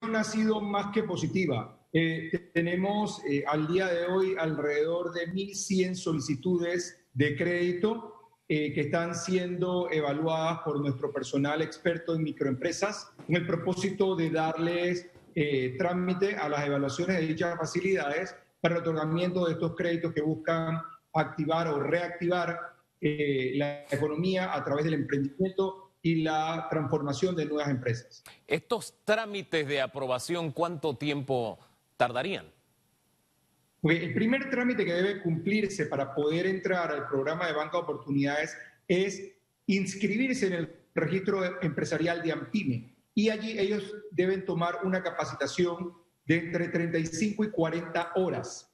ha sido más que positiva. Eh, tenemos eh, al día de hoy alrededor de 1.100 solicitudes de crédito eh, que están siendo evaluadas por nuestro personal experto en microempresas con el propósito de darles trámite a las evaluaciones de dichas facilidades para el otorgamiento de estos créditos que buscan activar o reactivar la economía a través del emprendimiento y la transformación de nuevas empresas. ¿Estos trámites de aprobación cuánto tiempo tardarían? Pues el primer trámite que debe cumplirse para poder entrar al programa de banca de oportunidades es inscribirse en el registro empresarial de AMPIME y allí ellos deben tomar una capacitación de entre 35 y 40 horas